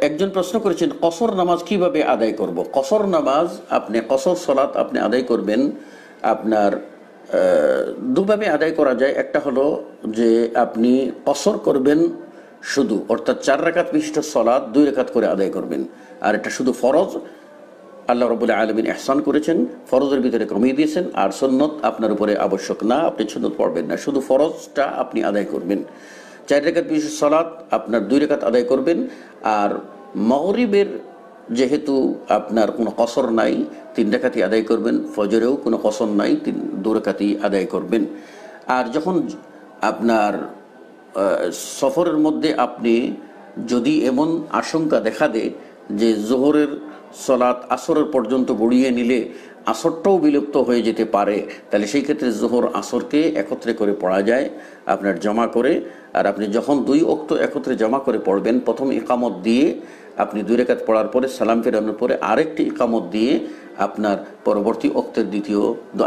একজন প্রশ্ন করেছেন, কসর নামাজ কীভাবে আদায় করব? কসর নামাজ, আপনি কসর সলাৎ আপনি আদায় করবেন। আপনার দুভাবে আদায় করা যায়। একটা হলো যে আপনি কসর করবেন শুধু, অর্থাৎ চার রেখাত বিশিষ্ট সলাদ দুই রেখাত করে আদায় করবেন। আর এটা শুধু ফরজ। আল্লাহ রবুল্লাহ আলমিন এহসান করেছেন, ফরজের ভিতরে কমিয়ে দিয়েছেন। আর সন্ন্যত আপনার উপরে আবশ্যক না, আপনি সন্ন্যত পড়বেন না। শুধু ফরজটা আপনি আদায় করবেন। চার রেখাত বিশেষ সলাৎ আপনার দুই রেখাত আদায় করবেন। আর মগরিবের যেহেতু আপনার কোনো কসর নাই, তিন রেখাতি আদায় করবেন। ফজরেও কোনো কসর নাই, তিন, দু রেখাতি আদায় করবেন। আর যখন আপনার সফরের মধ্যে আপনি যদি এমন আশঙ্কা দেখা দেয় যে জোহরের সলাৎ আসরের পর্যন্ত গড়িয়ে নিলে আসরটাও বিলুপ্ত হয়ে যেতে পারে। তাহলে সেই ক্ষেত্রে জোহর আসরকে একত্রে করে পড়া যায়, আপনার জমা করে। আর আপনি যখন দুই অক্ত একত্রে জমা করে পড়বেন, প্রথম একামত দিয়ে আপনি দুই রেখাত পড়ার পরে সালাম ফেরানোর পরে আরেকটি ইকামত দিয়ে আপনার পরবর্তী অক্তের দ্বিতীয়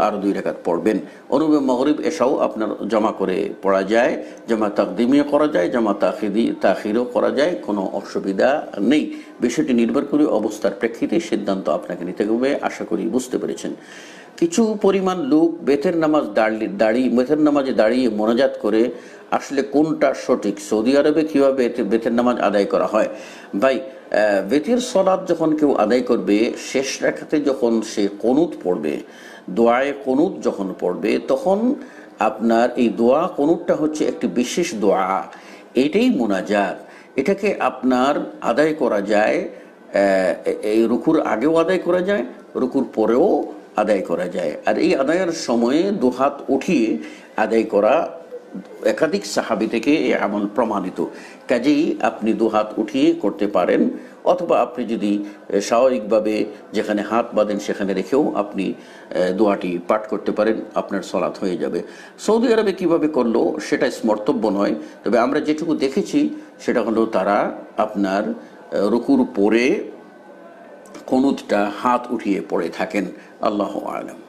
আরও দুই রেখাত পড়বেন। অনুবে মহরিব এসাও আপনার জমা করে পড়া যায়, জমা তাকদিমিও করা যায়, জমা তাখিদি তাখিরও করা যায়, কোনো অসুবিধা নেই। বিষয়টি নির্ভর করে অবস্থার প্রেক্ষিতে সিদ্ধান্ত আপনাকে নিতে হবে, আশা করি বুঝতে পেরেছেন। কিছু পরিমাণ লোক বেতের নামাজ দাঁড়িয়ে দাঁড়িয়ে বেতের নামাজে দাঁড়িয়ে মনোজাত করে আসলে কোনটা সঠিক? সৌদি আরবে কীভাবে বেতের নামাজ আদায় করা হয়? ভাই বেতের সলাদ যখন কেউ আদায় করবে, শেষ রেখাতে যখন সে কনুত পড়বে, দোয়ায় কনুত যখন পড়বে, তখন আপনার এই দোয়া কনুতটা হচ্ছে একটি বিশেষ দোয়া। এটাই মোনাজাত। এটাকে আপনার আদায় করা যায় এই রুকুর আগেও আদায় করা যায়, রুকুর পরেও আদায় করা যায়। আর এই আদায়ের সময়ে দুহাত উঠিয়ে আদায় করা একাধিক সাহাবি থেকে এ আমল প্রমাণিত। কাজেই আপনি দুহাত উঠিয়ে করতে পারেন, অথবা আপনি যদি স্বাভাবিকভাবে যেখানে হাত বাঁধেন সেখানে রেখেও আপনি দোয়াটি পাঠ করতে পারেন, আপনার সলাৎ হয়ে যাবে। সৌদি আরবে কীভাবে করল সেটা স্মর্তব্য নয়, তবে আমরা যেটুকু দেখেছি সেটা হলো তারা আপনার রুকুর পরে কনুদটা হাত উঠিয়ে পড়ে থাকেন। আল্লাহ আলম।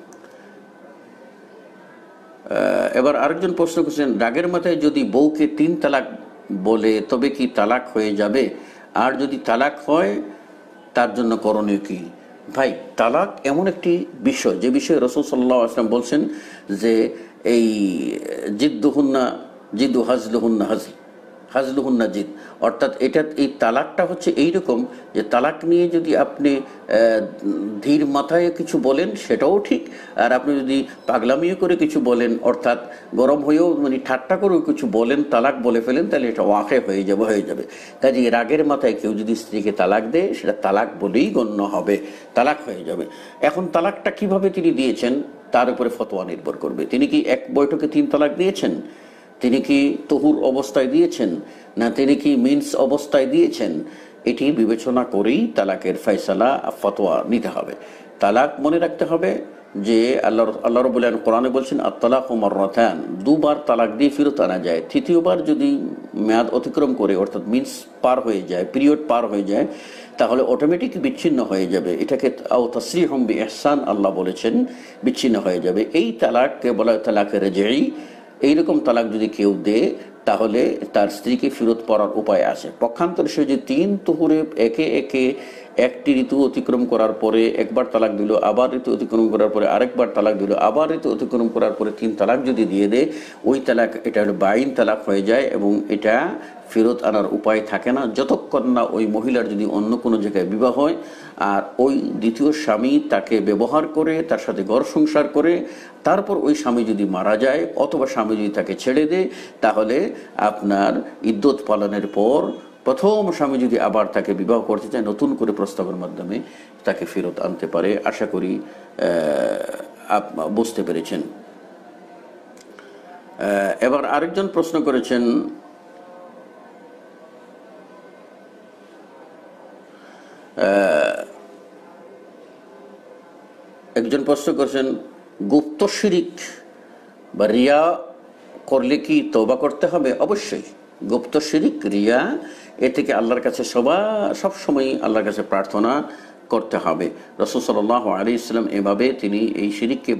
এবার আরেকজন প্রশ্ন করছেন, রাগের মাথায় যদি বউকে তিন তালাক বলে, তবে কি তালাক হয়ে যাবে? আর যদি তালাক হয়, তার জন্য করণীয় কি? ভাই, তালাক এমন একটি বিষয়, যে বিষয়ে রসুল সাল্লাহ আসলাম বলছেন যে এই জিদ্দুহুন্না জিদ্দু হাজলুহুন্না হাজল। হাজলুহুন্না জিদ অর্থাৎ এটা, এই তালাকটা হচ্ছে এই রকম যে তালাক নিয়ে যদি আপনি ধীর মাথায় কিছু বলেন সেটাও ঠিক, আর আপনি যদি পাগলামিও করে কিছু বলেন, অর্থাৎ গরম হয়েও মানে ঠাট্টা করেও কিছু বলেন, তালাক বলে ফেলেন, তাহলে এটা ওয়াকে হয়ে যাবে হয়ে যাবে। কাজে রাগের মাথায় কেউ যদি স্ত্রীকে তালাক দেয়, সেটা তালাক বলেই গণ্য হবে, তালাক হয়ে যাবে। এখন তালাকটা কীভাবে তিনি দিয়েছেন, তার উপরে ফতোয়া নির্ভর করবে। তিনি কি এক বৈঠকে তিন তালাক দিয়েছেন? তিনি কি তহুর অবস্থায় দিয়েছেন? না তিনি কি মিন্স অবস্থায় দিয়েছেন? এটি বিবেচনা করেই তালাকের ফয়সালা, ফতোয়া নিতে হবে। তালাক মনে রাখতে হবে যে আল্লাহ আল্লাহ রবুল্লাহ কোরআনে বলছেন, আত্তালাক ওমর রথান দুবার তালাক দিয়ে ফেরত আনা যায়। তৃতীয়বার যদি মেয়াদ অতিক্রম করে, অর্থাৎ মিন্স পার হয়ে যায়, পিরিয়ড পার হয়ে যায়, তাহলে অটোমেটিক বিচ্ছিন্ন হয়ে যাবে। এটাকে আও তসরি হম্বি এহসান আল্লাহ বলেছেন, বিচ্ছিন্ন হয়ে যাবে। এই তালাককে বলা হয় তালাকের রেজেই এইরকম তালাক যদি কেউ দেয়, তাহলে তার স্ত্রীকে ফিরত পড়ার উপায় আছে। পক্ষান্তরে সে যদি তিন তুহুরে একে একে একটি ঋতু অতিক্রম করার পরে একবার তালাক দিল, আবার ঋতু অতিক্রম করার পরে আরেকবার তালাক দিল, আবার ঋতু অতিক্রম করার পরে তিন তালাক যদি দিয়ে দেয়, ওই তালাক, এটা হলো বাইন তালাক হয়ে যায় এবং এটা ফেরত আনার উপায় থাকে না। যতক্ষণ না ওই মহিলার যদি অন্য কোনো জায়গায় বিবাহ হয়, আর ওই দ্বিতীয় স্বামী তাকে ব্যবহার করে, তার সাথে ঘর সংসার করে, তারপর ওই স্বামী যদি মারা যায় অথবা স্বামী যদি তাকে ছেড়ে দেয়, তাহলে আপনার ইদ্যত পালনের পর প্রথম স্বামী যদি আবার তাকে বিবাহ করতে চায়, নতুন করে প্রস্তাবের মাধ্যমে তাকে ফেরত আনতে পারে, আশা করি বুঝতে পেরেছেন। এবার আরেকজন প্রশ্ন করেছেন একজন প্রশ্ন করেছেন, গুপ্ত শিরিক বা রিয়া করলে কি তৌবা করতে হবে? অবশ্যই। গুপ্ত শিরিক, রিয়া, এ থেকে আল্লাহর কাছে সবা সবসময় আল্লাহর কাছে প্রার্থনা করতে হবে। রসুল সাল আলী ইসলাম এভাবে তিনি এই শিরিককে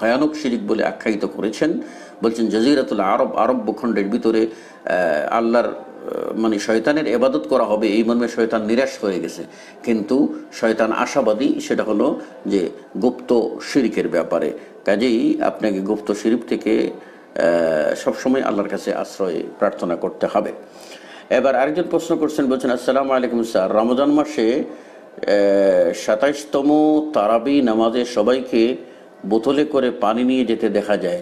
ভয়ানক শিরিক বলে আখ্যায়িত করেছেন। বলছেন, জজিরাতুল আরব আরব ভূখণ্ডের ভিতরে আল্লাহর মানে শয়তানের এবাদত করা হবে। এই মর্মে শয়তান নিরাশ হয়ে গেছে। কিন্তু শয়তান আশাবাদী, সেটা হলো যে গুপ্ত শিরিকের ব্যাপারে। কাজেই আপনাকে গুপ্ত শিরিপ থেকে সবসময় আল্লাহর কাছে আশ্রয় প্রার্থনা করতে হবে। এবার আরেকজন প্রশ্ন করছেন, বলছেন, আসসালামু আলাইকুম স্যার, রমজান মাসে সাতাইশতম তারাবি নামাজে সবাইকে বোতলে করে পানি নিয়ে যেতে দেখা যায়।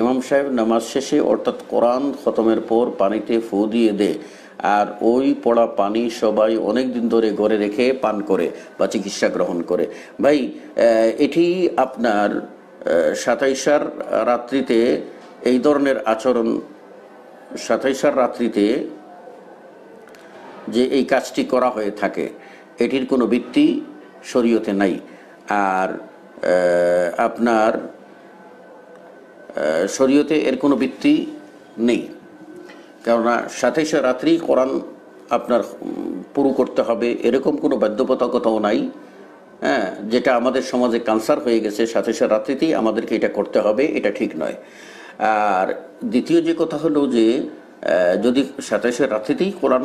ইমাম সাহেব নামাজ শেষে অর্থাৎ কোরআন খতমের পর পানিতে ফু দিয়ে দেয় আর ওই পড়া পানি সবাই অনেক দিন ধরে ঘরে রেখে পান করে বা চিকিৎসা গ্রহণ করে। ভাই এটি আপনার সাতাইশার রাত্রিতে এই ধরনের আচরণ সাতাইশার রাত্রিতে যে এই কাজটি করা হয়ে থাকে, এটির কোনো ভিত্তি শরীয়তে নাই। আর আপনার শরীয়তে এর কোনো ভিত্তি নেই। কেননা সাতাইশে রাত্রি কোরআন আপনার পুরো করতে হবে, এরকম কোনো বাধ্যবাধকতাও নাই। হ্যাঁ যেটা আমাদের সমাজে ক্যান্সার হয়ে গেছে সাতাইশে রাত্রিতেই আমাদেরকে এটা করতে হবে, এটা ঠিক নয়। আর দ্বিতীয় যে কথা হলো যে যদি সাতাইশে রাত্রিতেই কোরআন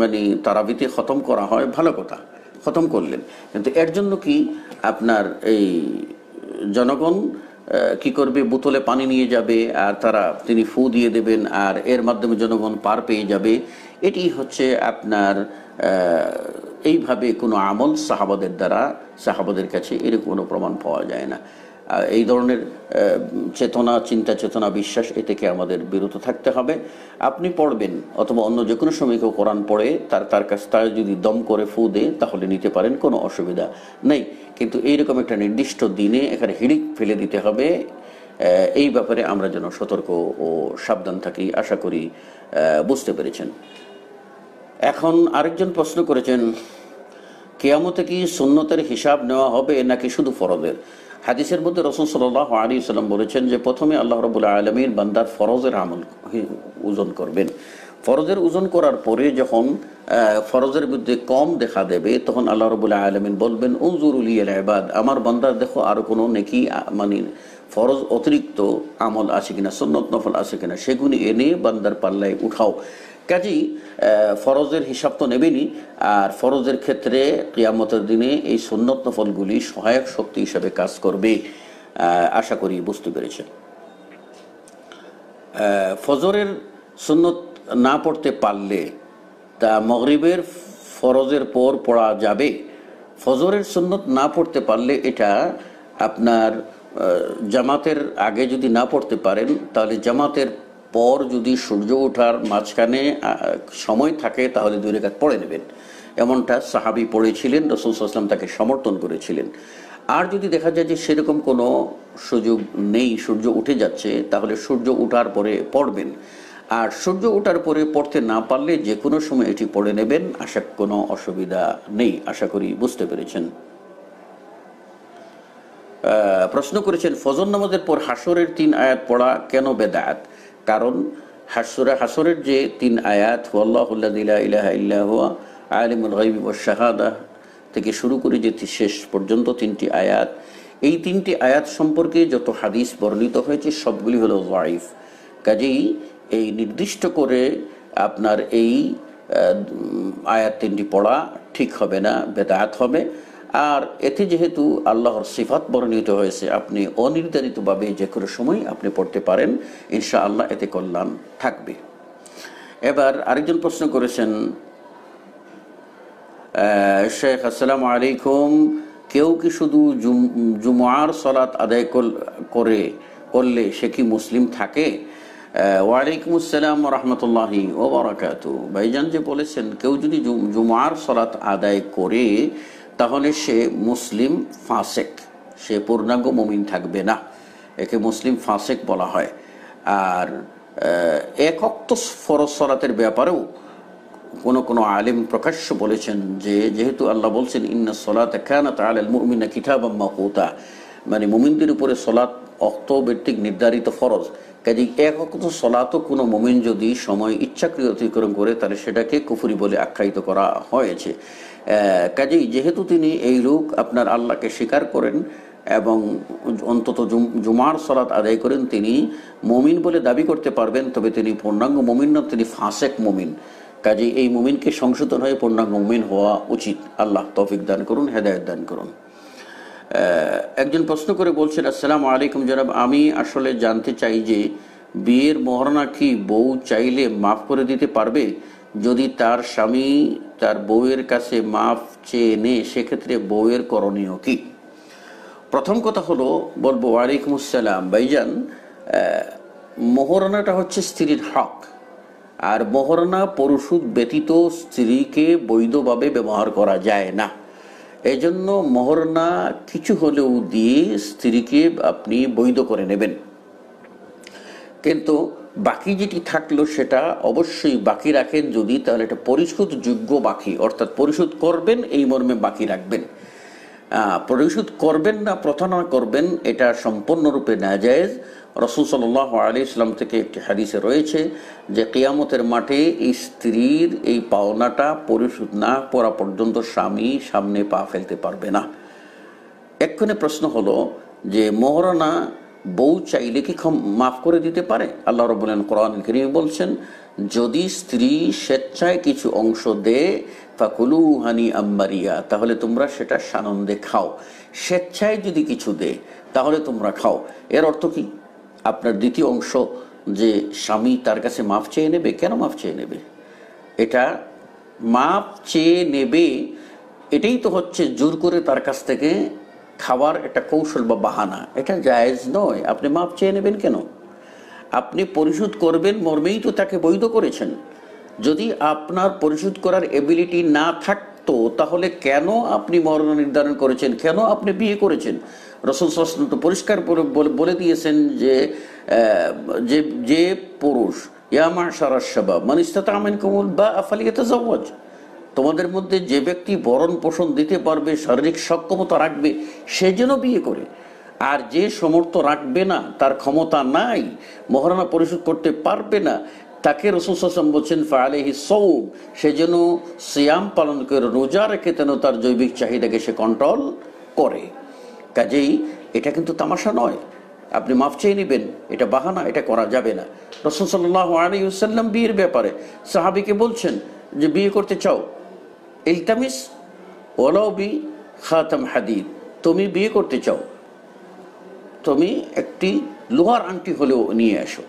মানে তারাবিতে খতম করা হয়, ভালো কথা, খতম করলেন। কিন্তু এর জন্য কি আপনার এই জনগণ কি করবে? বোতলে পানি নিয়ে যাবে, আর তারা তিনি ফু দিয়ে দেবেন, আর এর মাধ্যমে জনগণ পার পেয়ে যাবে। এটি হচ্ছে আপনার এইভাবে কোনো আমল সাহাবাদের দ্বারা, সাহাবাদের কাছে এর কোনো প্রমাণ পাওয়া যায় না। এই ধরনের চেতনা, চিন্তা চেতনা, বিশ্বাস, এ থেকে আমাদের বিরত থাকতে হবে। আপনি পড়বেন, অথবা অন্য যে কোনো সময় কেউ কোরআন পড়ে, তার তার কাছ, তার যদি দম করে ফু দেয় তাহলে নিতে পারেন, কোনো অসুবিধা নেই। কিন্তু এইরকম একটা নির্দিষ্ট দিনে এখানে হিড়িক ফেলে দিতে হবে। এই ব্যাপারে আমরা যেন সতর্ক ও সাবধান থাকি, আশা করি বুঝতে পেরেছেন। এখন আরেকজন প্রশ্ন করেছেন, কেয়ামতে কি সুন্নতের হিসাব নেওয়া হবে নাকি শুধু ফরদের হাদিসের মধ্যে রসুল সাল্লাহ আলী সাল্লাম বলেছেন যে প্রথমে আল্লাহ রবুল্লা আলমীর বান্দার ফরজের আমল ওজন করবেন। ফরজের ওজন করার পরে যখন ফরজের মধ্যে কম দেখা দেবে, তখন আল্লাহ রবুল্লাহ আলমিন বলবেন উজুরুল আবাদ আমার বান্দার দেখো আর কোনো নেকি মানে ফরজ অতিরিক্ত আমল আছে কিনা, সন্নত নফল আছে কিনা, সেগুলি এনে বান্দার পাল্লায় উঠাও। কাজেই ফরজের হিসাব তো নেবেনি আর ফরজের ক্ষেত্রে কিয়ামতের দিনে এই সন্ন্যত নফলগুলি সহায়ক শক্তি হিসাবে কাজ করবে আশা করি বুঝতে পেরেছেন। ফজরের সুন্নত না পড়তে পারলে তা মগরিবের ফরজের পর পড়া যাবে। ফজরের সুন্নত না পড়তে পারলে এটা আপনার জামাতের আগে যদি না পড়তে পারেন, তাহলে জামাতের পর যদি সূর্য ওঠার মাঝখানে সময় থাকে, তাহলে দুই রেখাত পড়ে নেবেন। এমনটা সাহাবি পড়েছিলেন, রসুল সাল্লাম তাকে সমর্থন করেছিলেন। আর যদি দেখা যায় যে সেরকম কোনো সুযোগ নেই, সূর্য উঠে যাচ্ছে, তাহলে সূর্য উঠার পরে পড়বেন। আর সূর্য ওঠার পরে পড়তে না পারলে যে কোনো সময় এটি পড়ে নেবেন, আশা কোনো অসুবিধা নেই, আশা করি বুঝতে পেরেছেন। প্রশ্ন করেছেন, ফজর নামাজের পর হাসরের তিন আয়াত পড়া কেন বেদায়াত? কারণ হাসরে হাসরের যে তিন আয়াত আলিমুল গাইবি ও শাহাদা থেকে শুরু করে যে শেষ পর্যন্ত তিনটি আয়াত, এই তিনটি আয়াত সম্পর্কে যত হাদিস বর্ণিত হয়েছে, সবগুলি হলো ওয়াইফ কাজেই এই নির্দিষ্ট করে আপনার এই আয়াত তিনটি পড়া ঠিক হবে না, বেদায়াত হবে। আর এতে যেহেতু আল্লাহর সিফাত বর্ণিত হয়েছে, আপনি অনির্ধারিতভাবে যে কোনো সময় আপনি পড়তে পারেন ইনশা আল্লাহ এতে কল্যাণ থাকবে। এবার আরেকজন প্রশ্ন করেছেন শেখ, আসসালামু আলাইকুম, কেউ কি শুধু জুমার সলাত আদায় করে, করলে সে কি মুসলিম থাকে? ওয়ালাইকুম আসসালাম রহমতুল্লাহি ও বরাকাতু ভাইজান যে বলেছেন, কেউ যদি জুমার সলাত আদায় করে তাহলে সে মুসলিম ফাঁসেক। সে পূর্ণাঙ্গ মমিন থাকবে না। একে মুসলিম ফাঁসেক বলা হয়। আর একক্ত ফরজ সরাতের ব্যাপারেও কোনো কোনো আলিম প্রকাশ্য বলেছেন যে, যেহেতু আল্লাহ বলছেন, ইন্না সলাত খানা তাল মুমিনা কিতাব মাকুতা। মানে মুমিনদের উপরে সলাৎ অক্ত ব্যক্তিক নির্ধারিত ফরজ। কাজে এক অক্ত সলাতও কোনো মুমিন যদি সময় ইচ্ছাকৃত অতিক্রম করে, তাহলে সেটাকে কুফুরি বলে আখ্যায়িত করা হয়েছে। কাজেই যেহেতু তিনি এই লোক আপনার আল্লাহকে স্বীকার করেন এবং অন্তত জুমার সলাৎ আদায় করেন, তিনি মমিন বলে দাবি করতে পারবেন, তবে তিনি পূর্ণাঙ্গ মমিন নন, তিনি ফাঁসেক মমিন। কাজে এই মুমিনকে সংশোধন হয়ে পূর্ণাঙ্গ মুমিন হওয়া উচিত। আল্লাহ তৌফিক দান করুন, হেদায়ত দান করুন। একজন প্রশ্ন করে বলছেন, আসসালামু আলাইকুম জনাব, আমি আসলে জানতে চাই যে বিয়ের মহারণা কি বউ চাইলে মাফ করে দিতে পারবে? যদি তার স্বামী তার বউয়ের কাছে মাফ চেয়ে নে সেক্ষেত্রে বউয়ের করণীয় কি? প্রথম কথা হলো, বলব ওয়ালাইকুম আসসালাম। ভাইজান মোহরণাটা হচ্ছে স্ত্রীর হক। আর মোহরণা পরশুদ ব্যতীত স্ত্রীকে বৈধভাবে ব্যবহার করা যায় না। এজন্য মোহরণা কিছু হলেও দিয়ে স্ত্রীকে আপনি বৈধ করে নেবেন। কিন্তু বাকি যেটি থাকল সেটা অবশ্যই বাকি রাখেন যদি, তাহলে এটা পরিশোধযোগ্য বাকি, অর্থাৎ পরিশোধ করবেন, এই মর্মে বাকি রাখবেন। পরিশোধ করবেন না প্রথনা করবেন, এটা সম্পূর্ণরূপে না যায় রসুল সাল্লাহ আলী ইসলাম থেকে একটি হাদিসে রয়েছে যে, কেয়ামতের মাঠে এই স্ত্রীর এই পাওনাটা পরিশোধ না করা পর্যন্ত স্বামী সামনে পা ফেলতে পারবে না। এক্ষণে প্রশ্ন হলো যে মহারণা বউ চাইলে কি মাফ করে দিতে পারে? আল্লাহ রবুল্লান কোরআন করিম বলছেন, যদি স্ত্রী স্বেচ্ছায় কিছু অংশ দেয় ফাকুলু হানি আম্মারিয়া তাহলে তোমরা সেটা সানন্দে খাও। স্বেচ্ছায় যদি কিছু দে, তাহলে তোমরা খাও। এর অর্থ কি? আপনার দ্বিতীয় অংশ যে স্বামী তার কাছে মাফ চেয়ে নেবে, কেন মাফ চেয়ে নেবে? এটা মাফ চেয়ে নেবে, এটাই তো হচ্ছে জোর করে তার কাছ থেকে খাওয়ার একটা কৌশল বা বাহানা, এটা জায়েজ নয়। আপনি মাপ চেয়ে নেবেন কেন? আপনি পরিশোধ করবেন মর্মেই তো তাকে বৈধ করেছেন। যদি আপনার পরিশোধ করার এবিলিটি না থাকতো, তাহলে কেন আপনি মরণ নির্ধারণ করেছেন? কেন আপনি বিয়ে করেছেন? রসুল সাসন তো পরিষ্কার বলে দিয়েছেন যে যে যে পুরুষ ইয়ামা সারাসাবা মানিস্তাতা আমিন কমল বা আফালিয়াতে জওয়াজ তোমাদের মধ্যে যে ব্যক্তি বরণ পোষণ দিতে পারবে, শারীরিক সক্ষমতা রাখবে, সে যেন বিয়ে করে। আর যে সমর্থ রাখবে না, তার ক্ষমতা নাই মহারণা পরিশোধ করতে পারবে না, তাকে রসুলাম বলছেন ফালেহি সৌম সে যেন সিয়াম পালন করে, রোজা রেখে যেন তার জৈবিক চাহিদাকে সে কন্ট্রোল করে। কাজেই এটা কিন্তু তামাশা নয়। আপনি মাফ চেয়ে নেবেন, এটা বাহানা, এটা করা যাবে না। রসুল সাল্লাহ আলী বিয়ের ব্যাপারে সাহাবিকে বলছেন যে, বিয়ে করতে চাও? ইলতামিস ওলাউবি খাতাম হাদিদ। তুমি বিয়ে করতে চাও। তুমি একটি লোহার আংটি হলেও নিয়ে আসো।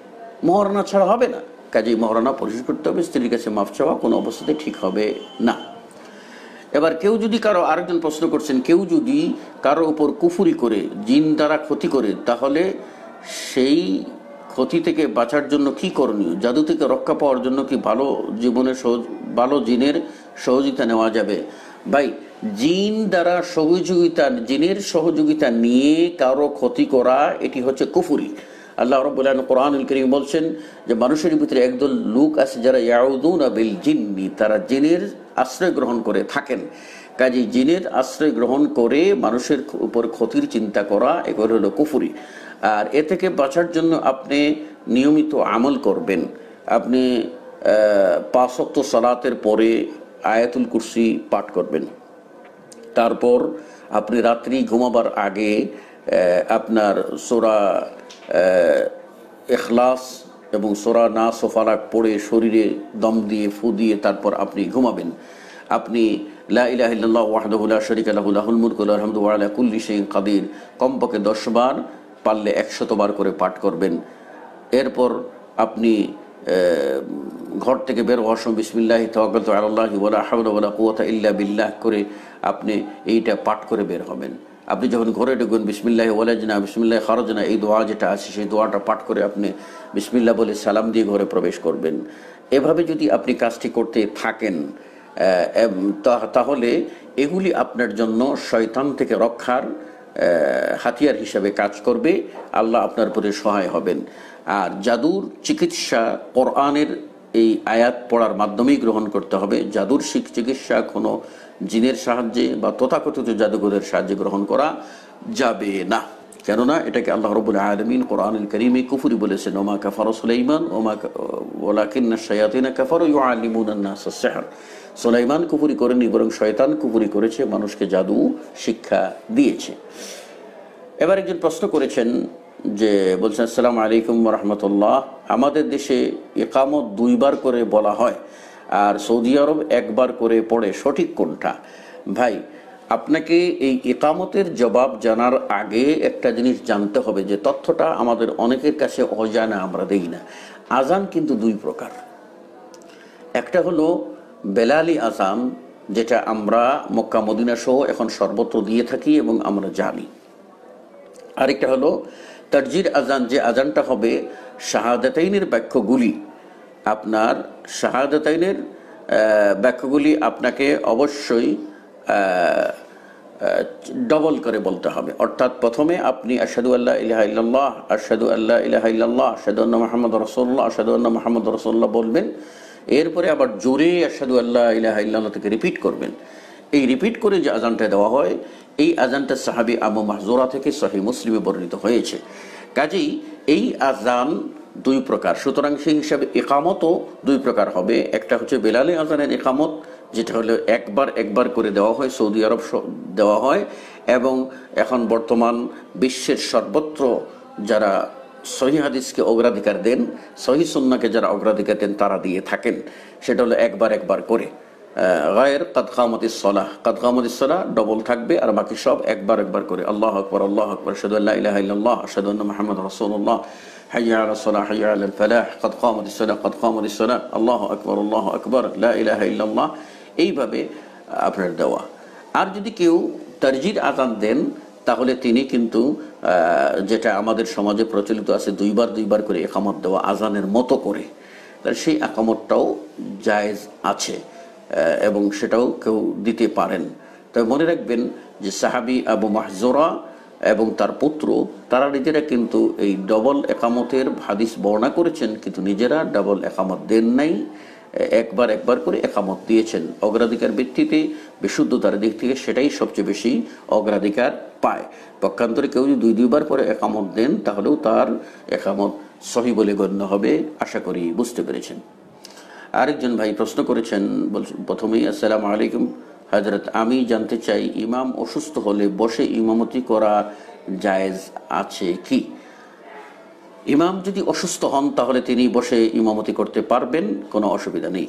মহারণা ছাড়া হবে না। কাজেই মহারণা পরিশোধ করতে হবে। স্ত্রীর কাছে মাফ চাওয়া কোনো অবস্থাতে ঠিক হবে না। এবার কেউ যদি কারও আরেকজন প্রশ্ন করছেন, কেউ যদি কারও উপর কুফুরি করে, জিন দ্বারা ক্ষতি করে, তাহলে সেই ক্ষতি থেকে বাঁচার জন্য কি করণীয়? জাদু থেকে রক্ষা পাওয়ার জন্য কি ভালো জীবনের সহজ ভালো জিনের সহযোগিতা নেওয়া যাবে। ভাই, জিন দ্বারা সহযোগিতা, জিনের সহযোগিতা নিয়ে কারও ক্ষতি করা, এটি হচ্ছে কুফুরি। আল্লাহ রবাহ কোরআনুল করিম বলছেন যে, মানুষের ভিতরে একদল লোক আছে যারা ইয়াউদুন আবিল জিন্নি, তারা জিনের আশ্রয় গ্রহণ করে থাকেন। কাজে জিনের আশ্রয় গ্রহণ করে মানুষের উপর ক্ষতির চিন্তা করা, এগুলো হলো কুফুরি। আর এ থেকে বাঁচার জন্য আপনি নিয়মিত আমল করবেন। আপনি পাঁচক্ত সালাতের পরে আয়াতুল কুরসি পাঠ করবেন। তারপর আপনি রাত্রি ঘুমাবার আগে আপনার সোরা এখলাস এবং সোরা না সোফারাক পড়ে শরীরে দম দিয়ে, ফু দিয়ে তারপর আপনি ঘুমাবেন। আপনি লাহ ওয়াহদুল্লাহ শরিক আল্লাহুল মুরকুল আলহামদুল্লাহ কাদির। কমপক্ষে দশবার পারলে একশতবার করে পাঠ করবেন। এরপর আপনি ঘর থেকে বের হওয়ার সময় বিসমিল্লাহ তওয়াক্কালতু আলাল্লাহি ওয়ালা হাওলা ইল্লা বিল্লাহ করে আপনি এইটা পাঠ করে বের হবেন। আপনি যখন ঘরে ঢুকবেন, বিসমিল্লাহ ওয়ালাজনা, বিসমিল্লাহ খারজনা, এই দোয়া যেটা আছে, সেই দোয়াটা পাঠ করে আপনি বিসমিল্লাহ বলে সালাম দিয়ে ঘরে প্রবেশ করবেন। এভাবে যদি আপনি কাজটি করতে থাকেন তাহলে এগুলি আপনার জন্য শয়তান থেকে রক্ষার হাতিয়ার হিসাবে কাজ করবে। আল্লাহ আপনার প্রতি সহায় হবেন। আর জাদুর চিকিৎসা কোরআনের এই আয়াত পড়ার মাধ্যমেই গ্রহণ করতে হবে। জাদুর চিকিৎসা কোনো জিনের সাহায্যে বা তথাকথিত জাদুঘরের সাহায্যে গ্রহণ করা যাবে না। কেননা এটাকে আল্লাহ রবুল আলমিন কোরআন করিমে কুফুরি বলেছেন, ওমা কাফার সুলাইমান, ওমা ওলাকিন্না সয়াতিনা কাফার ইউ আলিমুন্না সেহর। সুলাইমান কুফুরি করেনি, বরং শয়তান কুফুরি করেছে, মানুষকে জাদু শিক্ষা দিয়েছে। এবার একজন প্রশ্ন করেছেন যে বলছেন আসসালাম আলাইকুম রহমতুল্লাহ। আমাদের দেশে একামত দুইবার করে বলা হয়, আর সৌদি আরব একবার করে পড়ে সঠিক কোনটা? ভাই, আপনাকে এই একামতের জবাব জানার আগে একটা জিনিস জানতে হবে, যে তথ্যটা আমাদের অনেকের কাছে অজানা, আমরা দেই না। আজান কিন্তু দুই প্রকার। একটা হলো বেলালি আজান যেটা আমরা মক্কা, মদিনা সহ এখন সর্বত্র দিয়ে থাকি এবং আমরা জানি। আরেকটা হলো তারজির আজান যে আজানটা হবে শাহাদাতাইনের বাক্যগুলি। আপনার শাহাদাতাইনের বাক্যগুলি আপনাকে অবশ্যই ডবল করে বলতে হবে। অর্থাৎ প্রথমে আপনি আসাদু আল্লাহ ইলাহা ইল্লাল্লাহ আসাদু আল্লাহ ইলাহা ইল্লাল্লাহ আসাদু আল্লাহ মাহমদ রসোল্লাহ আসাদু আল্লাহ মাহমদ রসোল্লাহ বলবেন। এরপরে আবার জোরে আসাদু আল্লাহ ইলাহা থেকে রিপিট করবেন। এই রিপিট করে যে আজানটা দেওয়া হয়, এই আজানটা সাহাবি আবু মাহজোরা থেকে সহি মুসলিমে বর্ণিত হয়েছে। কাজেই এই আজান দুই প্রকার, সুতরাং সেই হিসাবে একামতও দুই প্রকার হবে। একটা হচ্ছে বেলালে আজানের একামত যেটা হলো একবার একবার করে দেওয়া হয়, সৌদি আরব দেওয়া হয়, এবং এখন বর্তমান বিশ্বের সর্বত্র যারা সহি হাদিসকে অগ্রাধিকার দেন সহি সুন্নাকে যারা অগ্রাধিকার দেন, তারা দিয়ে থাকেন। সেটা হলো একবার একবার করে। গায়ের কাদকামতি সলাহ কাদকামতি সলাহ ডবল থাকবে আর বাকি সব একবার একবার করে আল্লাহ আকবর আল্লাহ আকবর সাদু আল্লাহ ইলাহা ইল্লাল্লাহ আশহাদু আন্না মুহাম্মদ রাসূলুল্লাহ হাইয়া আলা সালাহ হাইয়া আলা ফালাহ قد قامت الصلاة قد قامت الصلاة আল্লাহু আকবর আল্লাহু আকবর লা ইলাহা ইল্লাল্লাহ এইভাবে আপনার দেওয়া আর যদি কেউ তারজির আজান দেন তাহলে তিনি কিন্তু আহ, যেটা আমাদের সমাজে প্রচলিত আছে দুইবার দুইবার করে একামত দেওয়া আজানের মতো করে তাহলে সেই একামতটাও জায়েজ আছে আহ, এবং সেটাও কেউ দিতে পারেন। তবে মনে রাখবেন যে সাহাবি আবু মাহজোরা এবং তার পুত্র, তারা নিজেরা কিন্তু এই ডবল একামতের হাদিস বর্ণনা করেছেন, কিন্তু নিজেরা ডবল একামত দেন নাই, একবার একবার করে একামত দিয়েছেন। অগ্রাধিকার ভিত্তিতে, বিশুদ্ধতার দিক থেকে সেটাই সবচেয়ে বেশি অগ্রাধিকার পায়। পক্ষান্তরে কেউ যদি দুই দুইবার করে একামত দেন, তাহলেও তার একামত সহি বলে গণ্য হবে, আশা করি বুঝতে পেরেছেন। আরেকজন ভাই প্রশ্ন করেছেন প্রথমেই আসসালামু আলাইকুম। হজরত আমি জানতে চাই, ইমাম অসুস্থ হলে বসে ইমামতি করা জায়েজ আছে কি? ইমাম যদি অসুস্থ হন, তাহলে তিনি বসে ইমামতি করতে পারবেন, কোনো অসুবিধা নেই।